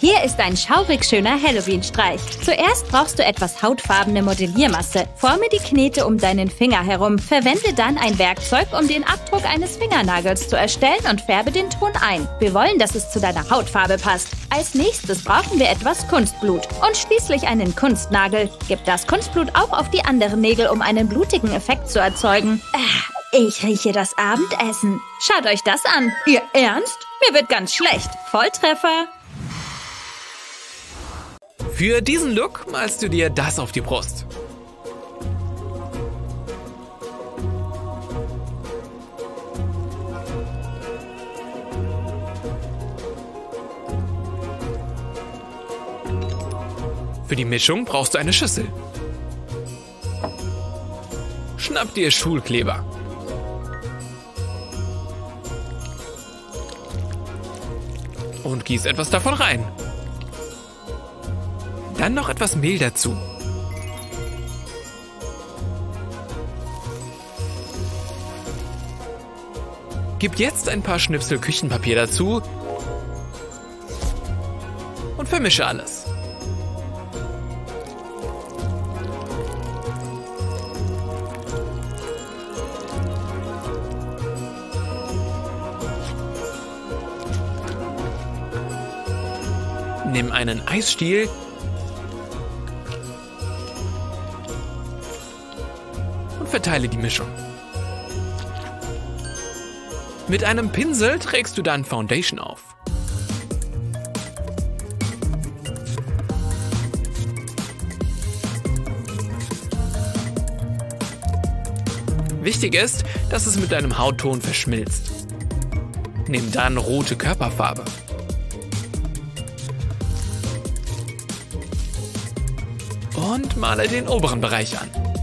Hier ist ein schaurig schöner Halloween-Streich. Zuerst brauchst du etwas hautfarbene Modelliermasse. Forme die Knete um deinen Finger herum. Verwende dann ein Werkzeug, um den Abdruck eines Fingernagels zu erstellen und färbe den Ton ein. Wir wollen, dass es zu deiner Hautfarbe passt. Als nächstes brauchen wir etwas Kunstblut und schließlich einen Kunstnagel. Gib das Kunstblut auch auf die anderen Nägel, um einen blutigen Effekt zu erzeugen. Ah, ich rieche das Abendessen. Schaut euch das an. Ihr Ernst? Mir wird ganz schlecht. Volltreffer. Für diesen Look malst du dir das auf die Brust. Für die Mischung brauchst du eine Schüssel. Schnapp dir Schulkleber. Und gieß etwas davon rein. Dann noch etwas Mehl dazu. Gib jetzt ein paar Schnipsel Küchenpapier dazu und vermische alles. Nimm einen Eisstiel verteile die Mischung. Mit einem Pinsel trägst du dann Foundation auf. Wichtig ist, dass es mit deinem Hautton verschmilzt. Nimm dann rote Körperfarbe. Und male den oberen Bereich an.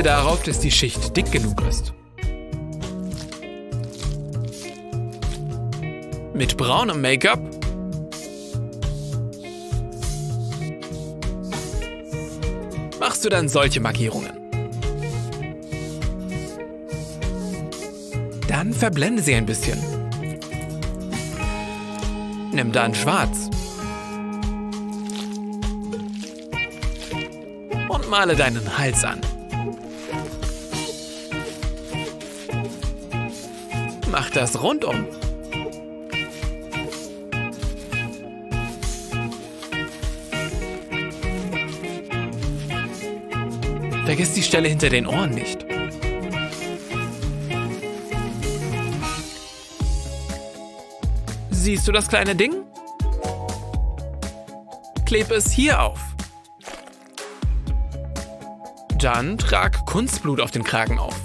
Achte darauf, dass die Schicht dick genug ist. Mit braunem Make-up machst du dann solche Markierungen. Dann verblende sie ein bisschen. Nimm dann schwarz. Und male deinen Hals an. Mach das rundum. Vergiss die Stelle hinter den Ohren nicht. Siehst du das kleine Ding? Kleb es hier auf. Dann trag Kunstblut auf den Kragen auf.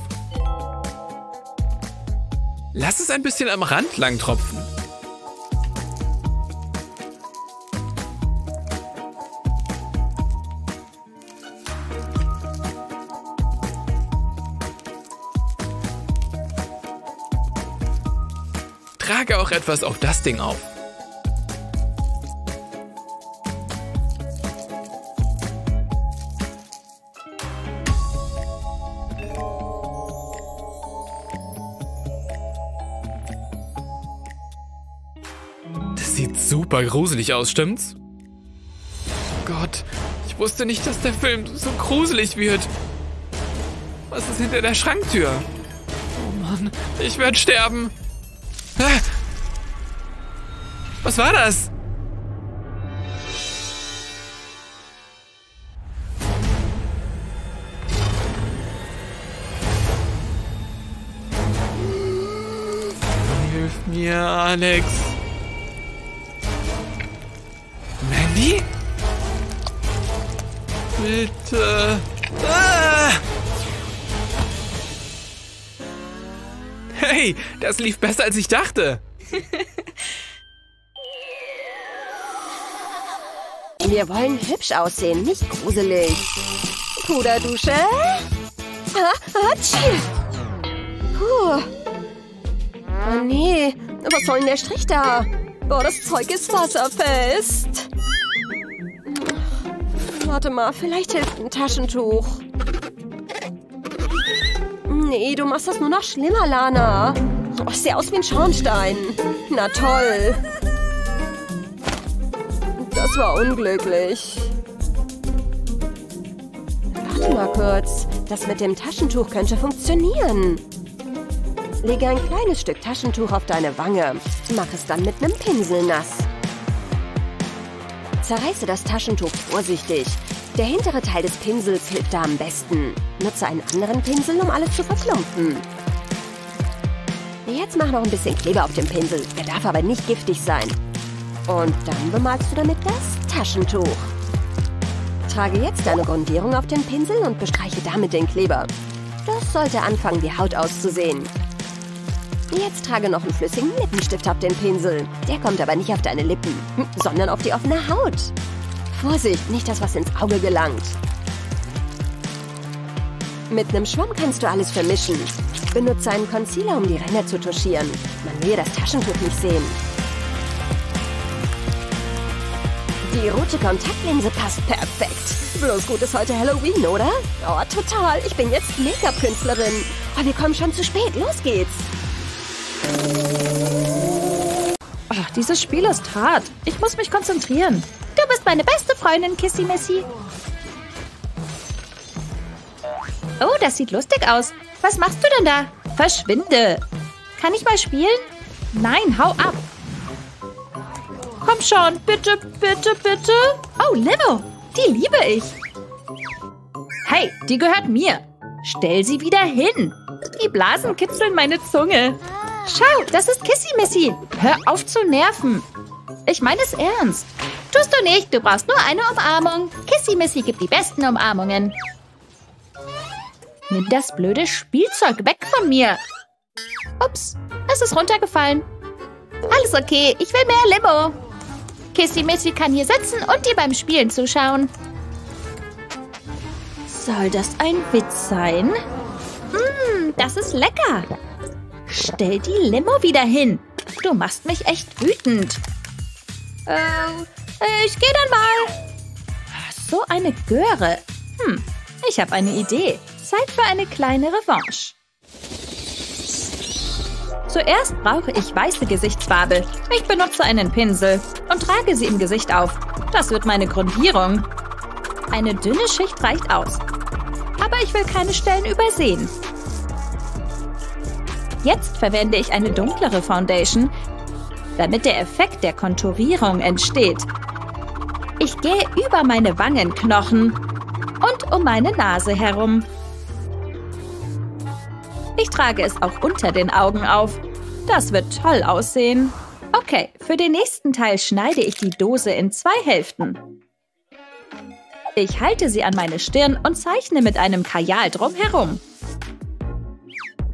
Lass es ein bisschen am Rand lang tropfen. Trage auch etwas auf das Ding auf. Super gruselig aus, stimmt's? Gott, ich wusste nicht, dass der Film so gruselig wird. Was ist hinter der Schranktür? Oh Mann, ich werde sterben. Was war das? Hilf mir, Alex. Das lief besser als ich dachte. Wir wollen hübsch aussehen, nicht gruselig. Puderdusche. Ah. Puh. Oh nee, was soll denn der Strich da? Oh, das Zeug ist wasserfest. Warte mal, vielleicht hilft ein Taschentuch. Nee, du machst das nur noch schlimmer, Lana. Oh, ich sehe aus wie ein Schornstein. Na toll. Das war unglücklich. Warte mal kurz. Das mit dem Taschentuch könnte funktionieren. Lege ein kleines Stück Taschentuch auf deine Wange. Mach es dann mit einem Pinsel nass. Zerreiße das Taschentuch vorsichtig. Der hintere Teil des Pinsels hilft da am besten. Nutze einen anderen Pinsel, um alles zu verklumpen. Jetzt mach noch ein bisschen Kleber auf dem Pinsel. Der darf aber nicht giftig sein. Und dann bemalst du damit das Taschentuch. Trage jetzt deine Grundierung auf den Pinsel und bestreiche damit den Kleber. Das sollte anfangen, die Haut auszusehen. Jetzt trage noch einen flüssigen Lippenstift auf den Pinsel. Der kommt aber nicht auf deine Lippen, sondern auf die offene Haut. Vorsicht, nicht, dass was ins Auge gelangt. Mit einem Schwamm kannst du alles vermischen. Benutze einen Concealer, um die Ränder zu touchieren. Man will das Taschentuch nicht sehen. Die rote Kontaktlinse passt perfekt. Bloß gut ist heute Halloween, oder? Oh, total. Ich bin jetzt Make-up-Künstlerin. Oh, wir kommen schon zu spät. Los geht's. Oh, dieses Spiel ist hart. Ich muss mich konzentrieren. Du bist meine beste Freundin, Kissy Missy. Oh, das sieht lustig aus. Was machst du denn da? Verschwinde. Kann ich mal spielen? Nein, hau ab. Komm schon, bitte, bitte, bitte. Oh, Limo, die liebe ich. Hey, die gehört mir. Stell sie wieder hin. Die Blasen kitzeln meine Zunge. Schau, das ist Kissy Missy. Hör auf zu nerven. Ich meine es ernst. Tust du nicht, du brauchst nur eine Umarmung. Kissy Missy gibt die besten Umarmungen. Nimm das blöde Spielzeug weg von mir. Ups, es ist runtergefallen. Alles okay, ich will mehr Limo. Kissy Missy kann hier sitzen und dir beim Spielen zuschauen. Soll das ein Witz sein? Mmm, das ist lecker. Stell die Limo wieder hin. Du machst mich echt wütend. Ähm, ich gehe dann mal. So eine Göre. Hm, ich habe eine Idee. Zeit für eine kleine Revanche. Zuerst brauche ich weiße Gesichtsfarbe. Ich benutze einen Pinsel und trage sie im Gesicht auf. Das wird meine Grundierung. Eine dünne Schicht reicht aus. Aber ich will keine Stellen übersehen. Jetzt verwende ich eine dunklere Foundation, damit der Effekt der Konturierung entsteht. Gehe über meine Wangenknochen und um meine Nase herum. Ich trage es auch unter den Augen auf. Das wird toll aussehen. Okay, für den nächsten Teil schneide ich die Dose in zwei Hälften. Ich halte sie an meine Stirn und zeichne mit einem Kajal drumherum.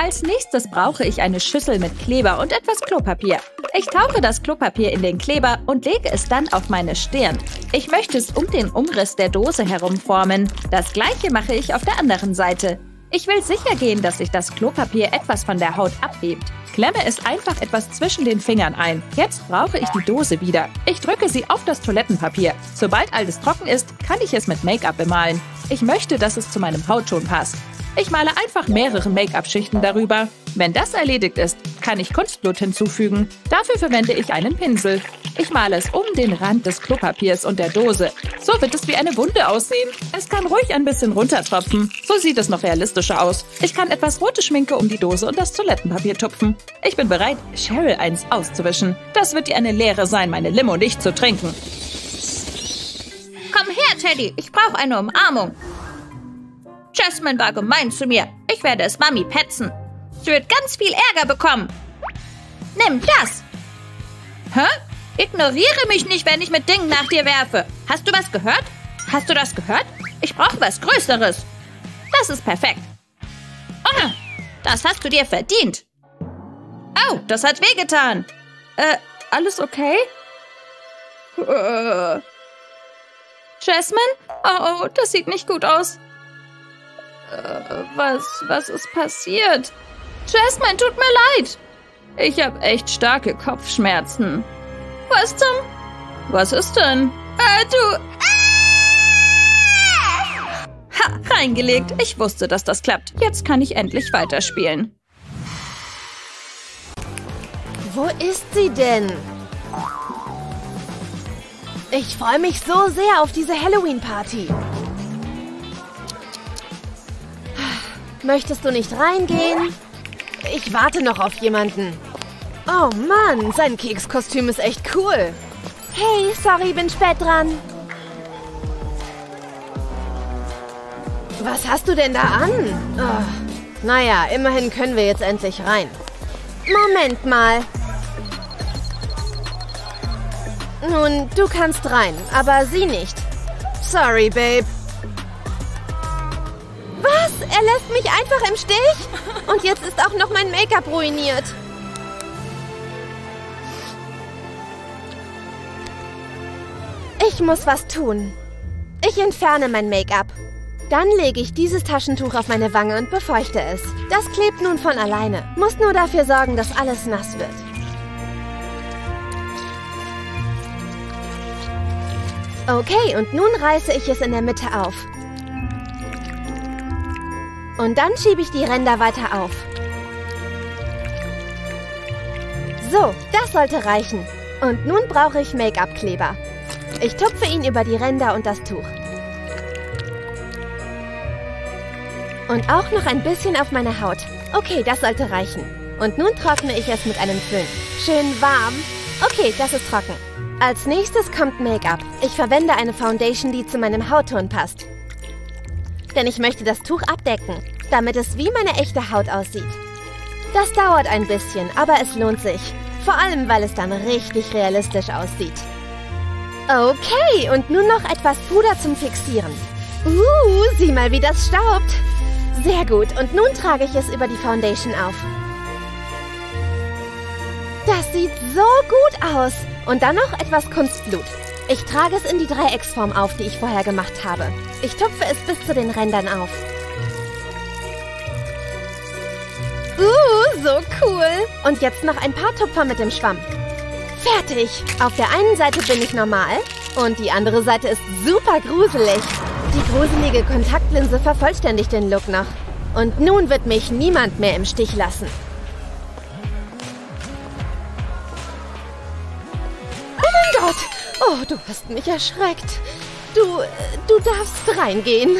Als nächstes brauche ich eine Schüssel mit Kleber und etwas Klopapier. Ich tauche das Klopapier in den Kleber und lege es dann auf meine Stirn. Ich möchte es um den Umriss der Dose herum formen. Das gleiche mache ich auf der anderen Seite. Ich will sicher gehen, dass sich das Klopapier etwas von der Haut abhebt. Klemme es einfach etwas zwischen den Fingern ein. Jetzt brauche ich die Dose wieder. Ich drücke sie auf das Toilettenpapier. Sobald alles trocken ist, kann ich es mit Make-up bemalen. Ich möchte, dass es zu meinem Hautton passt. Ich male einfach mehrere Make-up-Schichten darüber. Wenn das erledigt ist, kann ich Kunstblut hinzufügen. Dafür verwende ich einen Pinsel. Ich male es um den Rand des Klopapiers und der Dose. So wird es wie eine Wunde aussehen. Es kann ruhig ein bisschen runtertropfen. So sieht es noch realistischer aus. Ich kann etwas rote Schminke um die Dose und das Toilettenpapier tupfen. Ich bin bereit, Cheryl eins auszuwischen. Das wird dir eine Lehre sein, meine Limo nicht zu trinken. Komm her, Teddy. Ich brauche eine Umarmung. Jasmine war gemein zu mir. Ich werde es Mami petzen. Sie wird ganz viel Ärger bekommen. Nimm das. Hä? Ignoriere mich nicht, wenn ich mit Dingen nach dir werfe. Hast du was gehört? Hast du das gehört? Ich brauche was Größeres. Das ist perfekt. Oh, das hast du dir verdient. Au, oh, das hat wehgetan. Äh, alles okay? Äh. Jasmine? Oh, oh, das sieht nicht gut aus. Äh, was, was ist passiert? Jasmine, tut mir leid. Ich habe echt starke Kopfschmerzen. Was zum... Was ist denn? Äh, du... Ha, reingelegt. Ich wusste, dass das klappt. Jetzt kann ich endlich weiterspielen. Wo ist sie denn? Ich freue mich so sehr auf diese Halloween-Party. Möchtest du nicht reingehen? Ich warte noch auf jemanden. Oh Mann, sein Kekskostüm ist echt cool. Hey, sorry, bin spät dran. Was hast du denn da an? Oh, naja, immerhin können wir jetzt endlich rein. Moment mal. Nun, du kannst rein, aber sie nicht. Sorry, Babe. Er lässt mich einfach im Stich? Und jetzt ist auch noch mein Make-up ruiniert. Ich muss was tun. Ich entferne mein Make-up. Dann lege ich dieses Taschentuch auf meine Wange und befeuchte es. Das klebt nun von alleine. Muss nur dafür sorgen, dass alles nass wird. Okay, und nun reiße ich es in der Mitte auf. Und dann schiebe ich die Ränder weiter auf. So, das sollte reichen. Und nun brauche ich Make-up-Kleber. Ich tupfe ihn über die Ränder und das Tuch. Und auch noch ein bisschen auf meine Haut. Okay, das sollte reichen. Und nun trockne ich es mit einem Föhn. Schön warm. Okay, das ist trocken. Als nächstes kommt Make-up. Ich verwende eine Foundation, die zu meinem Hautton passt. Denn ich möchte das Tuch abdecken, damit es wie meine echte Haut aussieht. Das dauert ein bisschen, aber es lohnt sich. Vor allem, weil es dann richtig realistisch aussieht. Okay, und nun noch etwas Puder zum Fixieren. Uh, sieh mal, wie das staubt. Sehr gut, und nun trage ich es über die Foundation auf. Das sieht so gut aus. Und dann noch etwas Kunstblut. Ich trage es in die Dreiecksform auf, die ich vorher gemacht habe. Ich tupfe es bis zu den Rändern auf. Uh, so cool. Und jetzt noch ein paar Tupfer mit dem Schwamm. Fertig! Auf der einen Seite bin ich normal und die andere Seite ist super gruselig. Die gruselige Kontaktlinse vervollständigt den Look noch. Und nun wird mich niemand mehr im Stich lassen. Oh, du hast mich erschreckt. Du, du darfst reingehen.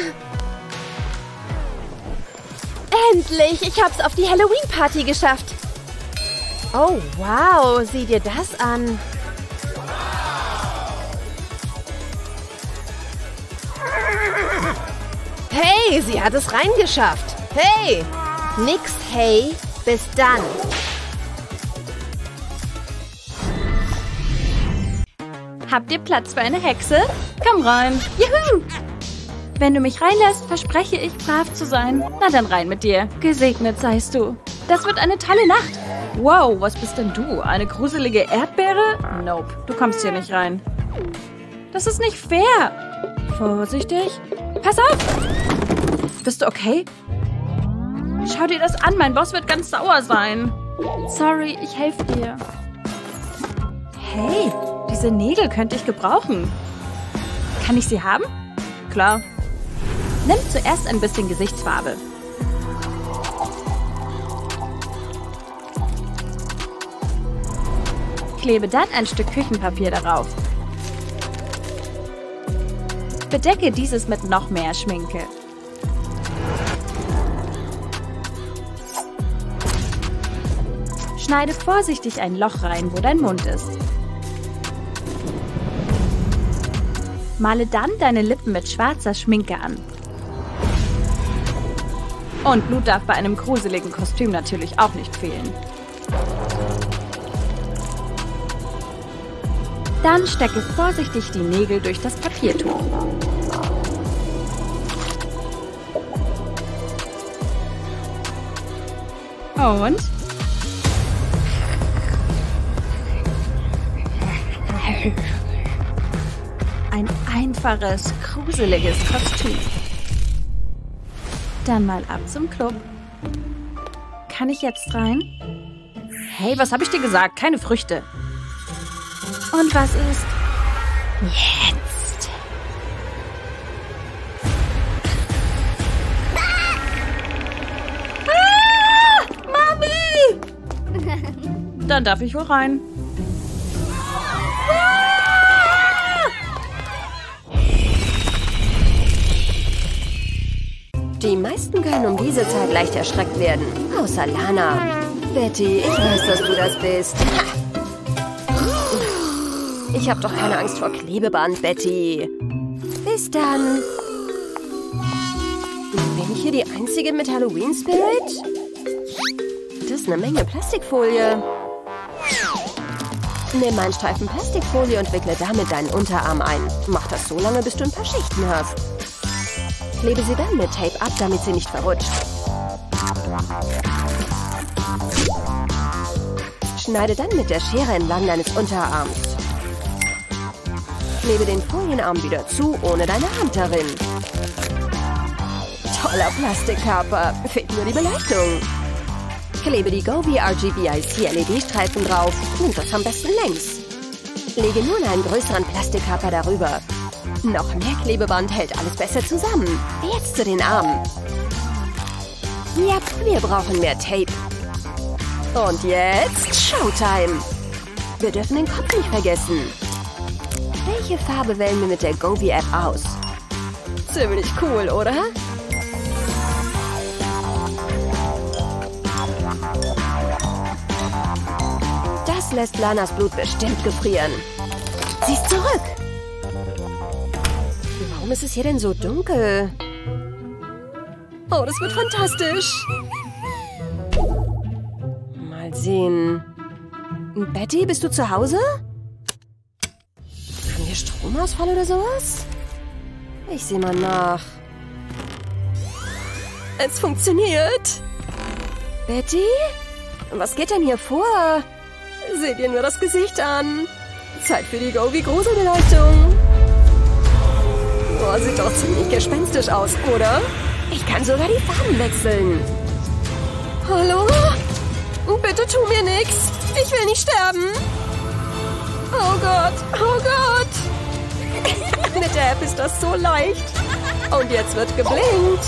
Endlich! Ich hab's auf die Halloween-Party geschafft. Oh, wow. Sieh dir das an. Hey, sie hat es reingeschafft. Hey! Nix hey, bis dann. Habt ihr Platz für eine Hexe? Komm rein. Juhu! Wenn du mich reinlässt, verspreche ich, brav zu sein. Na dann rein mit dir. Gesegnet seist du. Das wird eine tolle Nacht. Wow, was bist denn du? Eine gruselige Erdbeere? Nope, du kommst hier nicht rein. Das ist nicht fair. Vorsichtig. Pass auf! Bist du okay? Schau dir das an, mein Boss wird ganz sauer sein. Sorry, ich helfe dir. Hey, diese Nägel könnte ich gebrauchen. Kann ich sie haben? Klar. Nimm zuerst ein bisschen Gesichtsfarbe. Klebe dann ein Stück Küchenpapier darauf. Bedecke dieses mit noch mehr Schminke. Schneide vorsichtig ein Loch rein, wo dein Mund ist. Male dann deine Lippen mit schwarzer Schminke an. Und Blut darf bei einem gruseligen Kostüm natürlich auch nicht fehlen. Dann stecke vorsichtig die Nägel durch das Papiertuch. Und? Ein einfaches, gruseliges Kostüm. Dann mal ab zum Club. Kann ich jetzt rein? Hey, was habe ich dir gesagt? Keine Früchte. Und was ist? Jetzt. Ah! Mami! Dann darf ich wohl rein. Die meisten können um diese Zeit leicht erschreckt werden. Außer Lana. Betty, ich weiß, dass du das bist. Ich habe doch keine Angst vor Klebeband, Betty. Bis dann. Bin ich hier die Einzige mit Halloween-Spirit? Das ist eine Menge Plastikfolie. Nimm einen Streifen Plastikfolie und wickle damit deinen Unterarm ein. Mach das so lange, bis du ein paar Schichten hast. Klebe sie dann mit Tape ab, damit sie nicht verrutscht. Schneide dann mit der Schere entlang deines Unterarms. Klebe den Folienarm wieder zu, ohne deine Hand darin. Toller Plastikkörper. Fehlt nur die Beleuchtung. Klebe die Gobi RGB IC LED-Streifen drauf und das am besten längs. Lege nun einen größeren Plastikkörper darüber. Noch mehr Klebeband hält alles besser zusammen. Jetzt zu den Armen. Ja, wir brauchen mehr Tape. Und jetzt Showtime. Wir dürfen den Kopf nicht vergessen. Welche Farbe wählen wir mit der Gobi-App aus? Ziemlich cool, oder? Das lässt Lanas Blut bestimmt gefrieren. Sie ist zurück. Warum ist es hier denn so dunkel? Oh, das wird fantastisch. Mal sehen. Betty, bist du zu Hause? Haben wir Stromausfall oder sowas? Ich sehe mal nach. Es funktioniert. Betty? Was geht denn hier vor? Seht ihr nur das Gesicht an. Zeit für die Gobi-Gruselbeleuchtung. Boah, sieht doch ziemlich gespenstisch aus, oder? Ich kann sogar die Farben wechseln. Hallo? Bitte tu mir nichts. Ich will nicht sterben. Oh Gott, oh Gott. Mit der App ist das so leicht. Und jetzt wird geblinkt.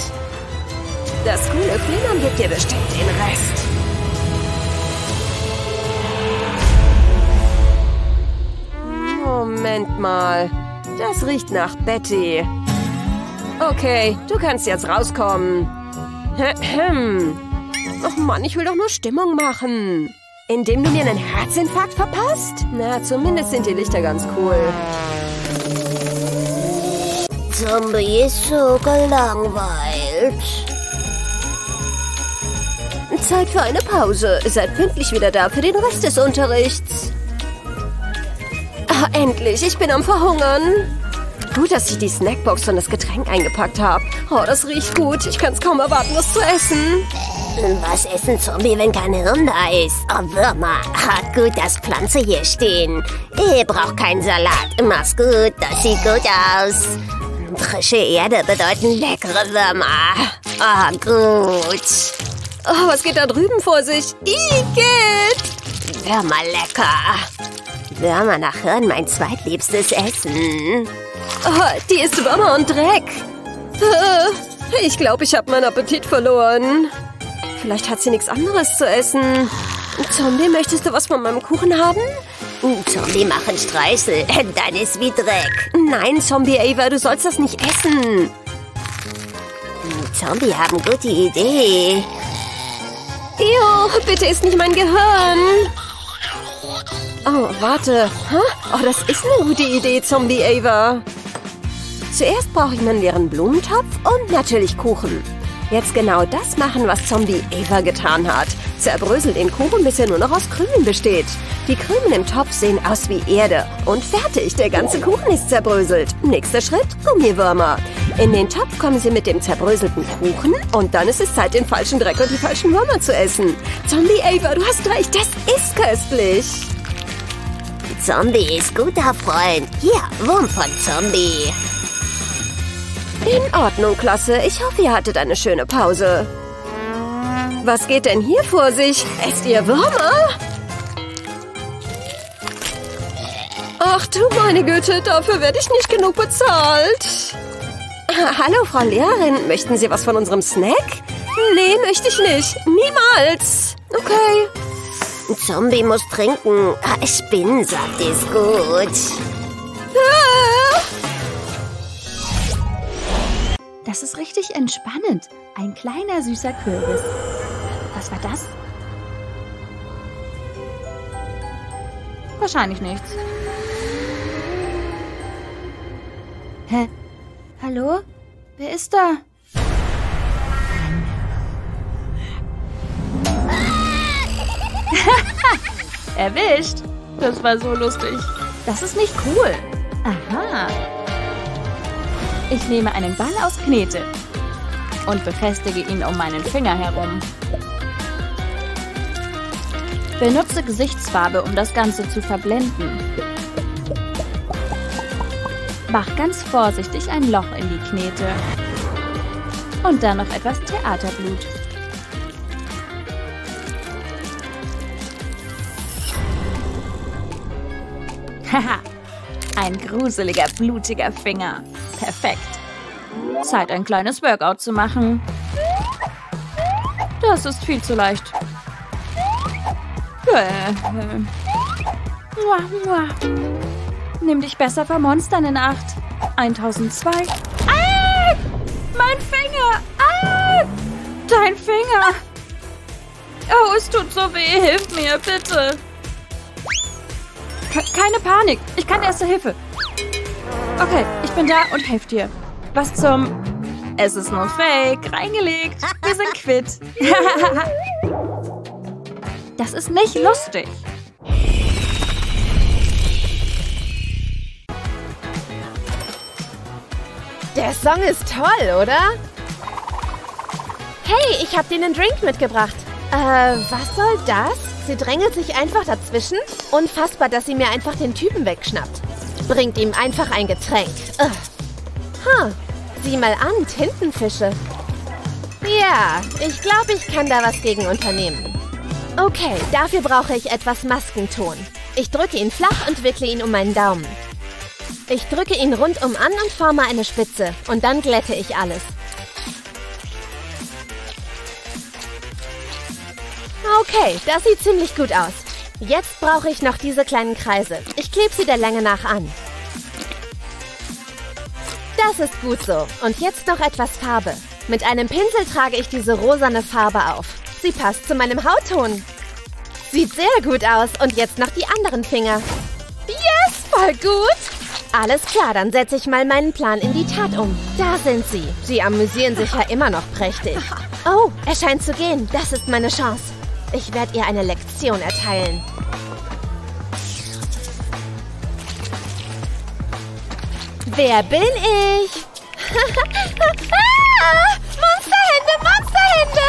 Das coole Flimmern gibt dir bestimmt den Rest. Moment mal. Das riecht nach Betty. Okay, du kannst jetzt rauskommen. Ach Mann, ich will doch nur Stimmung machen. Indem du mir einen Herzinfarkt verpasst? Na, zumindest sind die Lichter ganz cool. Zombie ist so gelangweilt. Zeit für eine Pause. Seid pünktlich wieder da für den Rest des Unterrichts. Ah, endlich, ich bin am Verhungern. Gut, dass ich die Snackbox und das Getränk eingepackt habe. Oh, das riecht gut. Ich kann es kaum erwarten, das zu essen. Was essen Zombie, wenn kein Hirn da ist? Oh, Würmer. Hat gut, dass Pflanze hier stehen. Ihr braucht keinen Salat. Mach's gut, das sieht gut aus. Frische Erde bedeuten leckere Würmer. Ah, oh, gut. Oh, was geht da drüben vor sich? Igitt! Würmer lecker. Würmer nach Hirn mein zweitliebstes Essen. Oh, die ist Würmer und Dreck. Ich glaube, ich habe meinen Appetit verloren. Vielleicht hat sie nichts anderes zu essen. Zombie, möchtest du was von meinem Kuchen haben? Zombie machen Streusel. Dann ist wie Dreck. Nein, Zombie Ava, du sollst das nicht essen. Zombie haben gute Idee. Ew, bitte isst nicht mein Gehirn. Oh, warte. Oh, das ist eine gute Idee, Zombie Ava. Zuerst brauche ich einen leeren Blumentopf und natürlich Kuchen. Jetzt genau das machen, was Zombie Ava getan hat. Zerbrösel den Kuchen, bis er nur noch aus Krümeln besteht. Die Krümel im Topf sehen aus wie Erde. Und fertig, der ganze Kuchen ist zerbröselt. Nächster Schritt, Gummiwürmer. In den Topf kommen sie mit dem zerbröselten Kuchen und dann ist es Zeit, den falschen Dreck und die falschen Würmer zu essen. Zombie Ava, du hast recht, das ist köstlich. Zombie ist guter Freund. Hier, Wurm von Zombie. In Ordnung, Klasse. Ich hoffe, ihr hattet eine schöne Pause. Was geht denn hier vor sich? Esst ihr Würmer? Ach du meine Güte, dafür werde ich nicht genug bezahlt. Hallo, Frau Lehrerin. Möchten Sie was von unserem Snack? Nee, möchte ich nicht. Niemals. Okay. Zombie muss trinken. Ah, Spinnsaft ist gut. Ah. Das ist richtig entspannend. Ein kleiner süßer Kürbis. Was war das? Wahrscheinlich nichts. Hä? Hallo? Wer ist da? Erwischt. Das war so lustig. Das ist nicht cool. Aha. Ich nehme einen Ball aus Knete und befestige ihn um meinen Finger herum. Benutze Gesichtsfarbe, um das Ganze zu verblenden. Mach ganz vorsichtig ein Loch in die Knete. Und dann noch etwas Theaterblut. Haha, ein gruseliger, blutiger Finger. Perfekt. Zeit, ein kleines Workout zu machen. Das ist viel zu leicht. Äh, äh. Nimm dich besser vor Monstern in Acht. 1002. Ah! Mein Finger! Ah! Dein Finger! Oh, es tut so weh. Hilf mir, bitte. Keine Panik. Ich kann erste Hilfe. Okay, ich bin da und helfe dir. Was zum... Es ist nur Fake. Reingelegt. Wir sind quitt. das ist nicht lustig. Der Song ist toll, oder? Hey, ich habe dir einen Drink mitgebracht. Äh, was soll das? Sie drängelt sich einfach dazwischen. Unfassbar, dass sie mir einfach den Typen wegschnappt. Bringt ihm einfach ein Getränk. Ugh. Huh. Sieh mal an, Tintenfische. Ja, ich glaube, ich kann da was gegen unternehmen. Okay, dafür brauche ich etwas Maskenton. Ich drücke ihn flach und wickle ihn um meinen Daumen. Ich drücke ihn rundum an und forme eine Spitze. Und dann glätte ich alles. Okay, das sieht ziemlich gut aus. Jetzt brauche ich noch diese kleinen Kreise. Ich klebe sie der Länge nach an. Das ist gut so. Und jetzt noch etwas Farbe. Mit einem Pinsel trage ich diese rosane Farbe auf. Sie passt zu meinem Hautton. Sieht sehr gut aus. Und jetzt noch die anderen Finger. Yes, voll gut. Alles klar, dann setze ich mal meinen Plan in die Tat um. Da sind sie. Sie amüsieren sich ja immer noch prächtig. Oh, er scheint zu gehen. Das ist meine Chance. Ich werde ihr eine Lektion erteilen. Wer bin ich? Monsterhände, Monsterhände!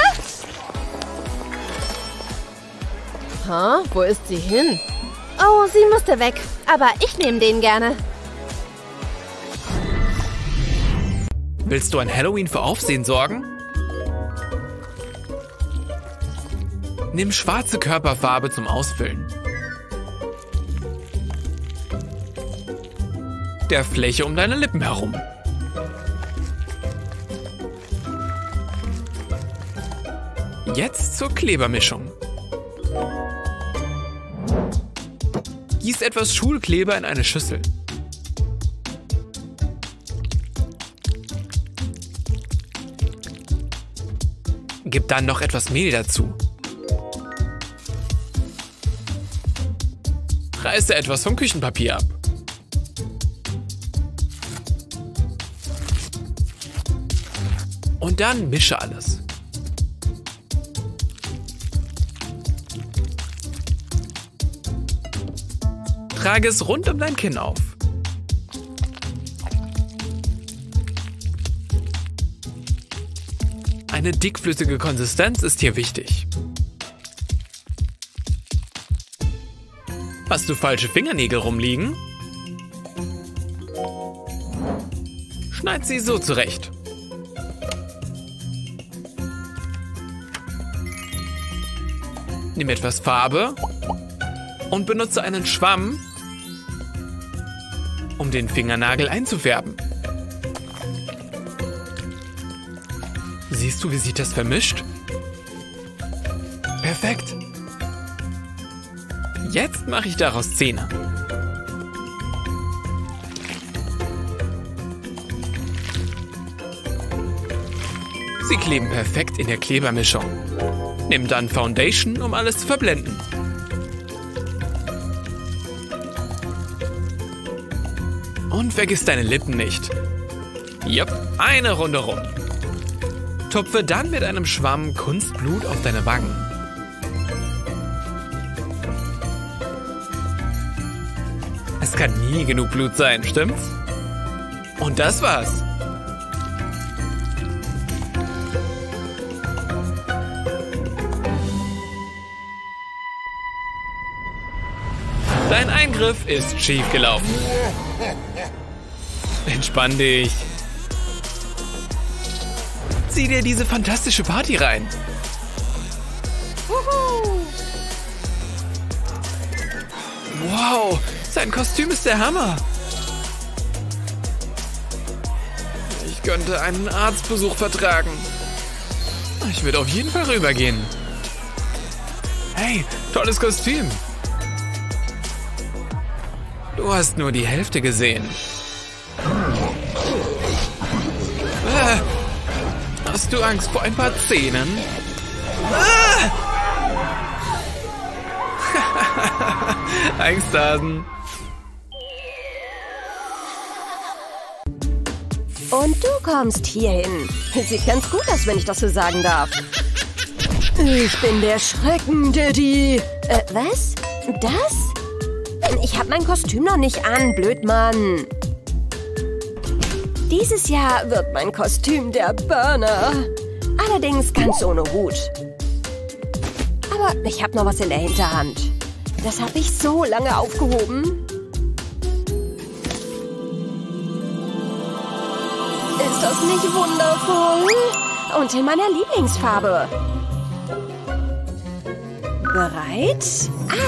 Ha, wo ist sie hin? Oh, sie musste weg. Aber ich nehme den gerne. Willst du an Halloween für Aufsehen sorgen? Nimm schwarze Körperfarbe zum Ausfüllen. Der Fläche um deine Lippen herum. Jetzt zur Klebermischung. Gieß etwas Schulkleber in eine Schüssel. Gib dann noch etwas Mehl dazu. Reiße etwas vom Küchenpapier ab. Und dann mische alles. Trage es rund um dein Kinn auf. Eine dickflüssige Konsistenz ist hier wichtig. Hast du falsche Fingernägel rumliegen? Schneid sie so zurecht. Nimm etwas Farbe und benutze einen Schwamm, um den Fingernagel einzufärben. Siehst du, wie sich das vermischt? Perfekt. Jetzt mache ich daraus Zähne. Sie kleben perfekt in der Klebermischung. Nimm dann Foundation, um alles zu verblenden. Und vergiss deine Lippen nicht. Jupp, eine Runde rum. Tupfe dann mit einem Schwamm Kunstblut auf deine Wangen. Es kann nie genug Blut sein, stimmt's? Und das war's. Dein Eingriff ist schief gelaufen. Entspann dich. Zieh dir diese fantastische Party rein. Wow, sein Kostüm ist der Hammer. Ich könnte einen Arztbesuch vertragen. Ich würde auf jeden Fall rübergehen. Hey, tolles Kostüm. Du hast nur die Hälfte gesehen. Äh, hast du Angst vor ein paar Zähnen? Ah! Angsthasen. Und du kommst hierhin. Sieht ganz gut aus, wenn ich das so sagen darf. Ich bin der Schrecken, Daddy. Äh, was? Das? Ich hab mein Kostüm noch nicht an, Blödmann. Dieses Jahr wird mein Kostüm der Burner. Allerdings ganz ohne Hut. Aber ich habe noch was in der Hinterhand. Das habe ich so lange aufgehoben. Ist das nicht wundervoll? Und in meiner Lieblingsfarbe. Bereit?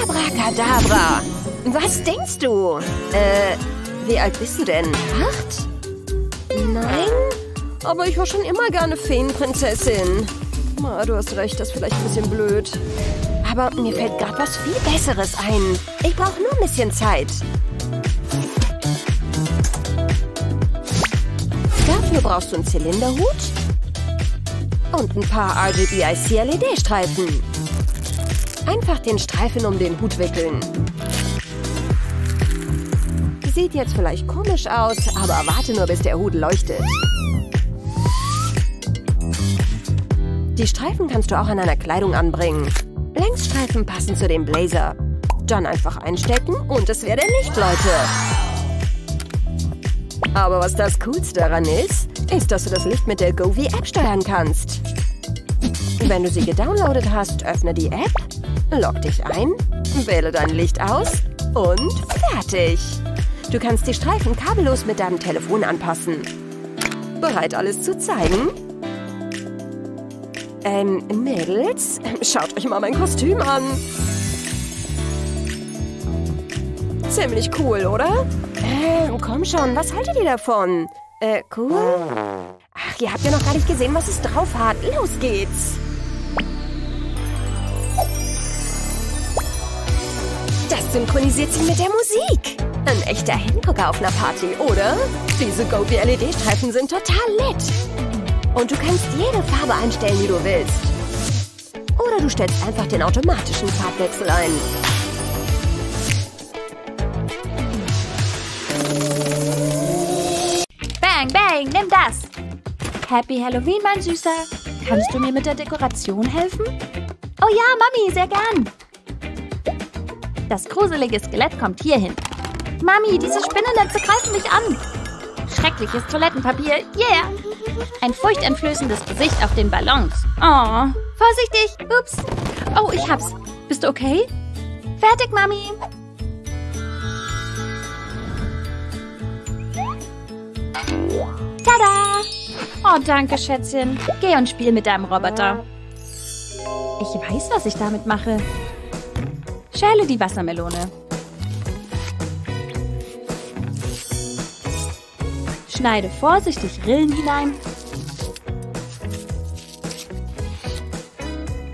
Abracadabra. Was denkst du? Äh, wie alt bist du denn? Acht? Nein? Aber ich war schon immer gerne Feenprinzessin. Na, du hast recht, das ist vielleicht ein bisschen blöd. Aber mir fällt gerade was viel Besseres ein. Ich brauche nur ein bisschen Zeit. Dafür brauchst du einen Zylinderhut und ein paar RGB-IC-LED-Streifen. Einfach den Streifen um den Hut wickeln. Sieht jetzt vielleicht komisch aus, aber warte nur, bis der Hut leuchtet. Die Streifen kannst du auch an deiner Kleidung anbringen. Längsstreifen passen zu dem Blazer. Dann einfach einstecken und es wäre der Licht, Leute. Aber was das Coolste daran ist, ist, dass du das Licht mit der Govee-App steuern kannst. Wenn du sie gedownloadet hast, öffne die App, log dich ein, wähle dein Licht aus und fertig. Du kannst die Streifen kabellos mit deinem Telefon anpassen. Bereit, alles zu zeigen? Ähm, Mädels, schaut euch mal mein Kostüm an. Ziemlich cool, oder? Äh, komm schon, was haltet ihr davon? Äh, cool? Ach, ihr habt ja noch gar nicht gesehen, was es drauf hat. Los geht's. Das synchronisiert sich mit der Musik. Ein echter Hingucker auf einer Party, oder? Diese Gobi LED-Streifen sind total lit. Und du kannst jede Farbe einstellen, die du willst. Oder du stellst einfach den automatischen Farbwechsel ein. Bang, bang, nimm das. Happy Halloween, mein Süßer. Kannst du mir mit der Dekoration helfen? Oh ja, Mami, sehr gern. Das gruselige Skelett kommt hierhin. Mami, diese Spinnennetze greifen mich an. Schreckliches Toilettenpapier. Yeah. Ein furchteinflößendes Gesicht auf den Ballons. Oh, vorsichtig. Ups. Oh, ich hab's. Bist du okay? Fertig, Mami. Oh, danke, Schätzchen. Geh und spiel mit deinem Roboter. Ich weiß, was ich damit mache. Schäle die Wassermelone. Schneide vorsichtig Rillen hinein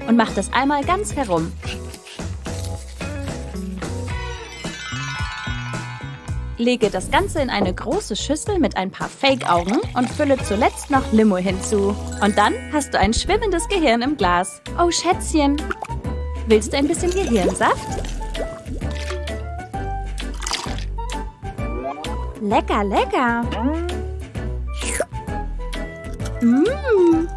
und mach das einmal ganz herum. Lege das Ganze in eine große Schüssel mit ein paar Fake-Augen und fülle zuletzt noch Limo hinzu. Und dann hast du ein schwimmendes Gehirn im Glas. Oh, Schätzchen. Willst du ein bisschen Gehirnsaft? Lecker, lecker. Mmh.